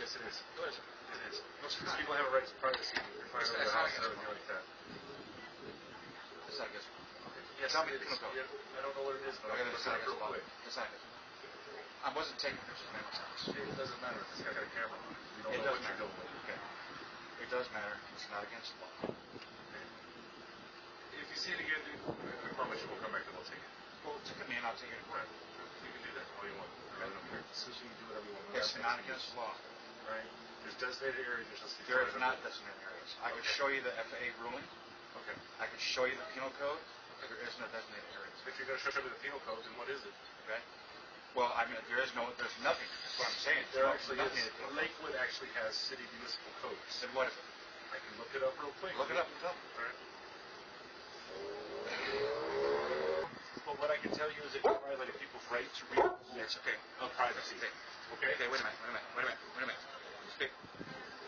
yes, it is. It? Is. Because people have a right to privacy. You're finding It's- house not and everything like that. It's not against the law. Yes, Tell me it the penal code. I don't know what it is, but Okay, I'm going to not look against the law. real quick. It's not against the law. I wasn't taking pictures house. It doesn't matter this guy got a camera on it. You don't It know what matter. you're doing. Okay. It does matter. It's not against the law. If you see it again, I promise you we'll come back and we'll take it. Well, ticket me and I'll take it to court. You can do that all you want. I don't care. Decision, you do whatever you want. It's not against the law. Right? There's designated areas, there's just. There is not designated areas. I could show you the FAA ruling. Okay. I could show you the penal code. There is no designated areas. If you're gonna show me the penal code, then what is it? Okay? Well, I mean, there is no, there's nothing. That's what I'm saying. There actually is, in the penal code. Lakewood actually has city municipal codes. Then what is it? I can look it up real quick. Look it up and tell me. Alright. But what I can tell you is it violated people's right to read It's okay. of privacy. Okay. Okay? Okay, wait a minute, wait a minute, wait a minute, wait a minute. Speak.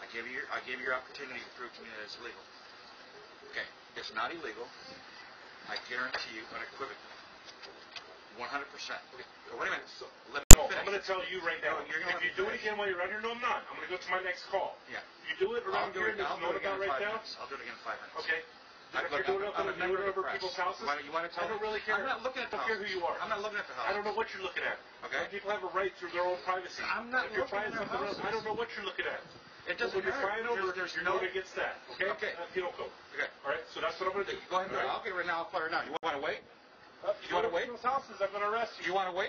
I gave you your, I gave you your opportunity to prove to me that it's illegal. Okay, it's not illegal. I guarantee you unequivocally. One hundred percent. Wait a minute. So- Let No, me I'm gonna tell you right now. No, you're gonna If you me do it again while you're right here, no, I'm not. I'm gonna go to my next call. Yeah. You do it I'll around do here, it, there's I'll do it again in right five now. minutes. I'll do it again in five minutes. Okay? I- If look, you're doing I'm- it up I'm a member of the over press. people's houses, You wanna- you wanna tell I don't me? really care. I'm not looking at the I don't care house. who you are. I'm not looking at the house. I don't know what you're looking at. Okay. People have a right to their own privacy. I'm not if looking at else, houses. I don't know what you're looking at. It doesn't when you're flying over, There's- there's there's no no- against that. Okay? Okay. Uh, penal code. Okay. All right. So that's what I'm gonna do. Go ahead and. All right? I'll get it right now. I'll fire it now. You want to wait? You wanna wait? people's houses, I'm gonna arrest you. You want to wait?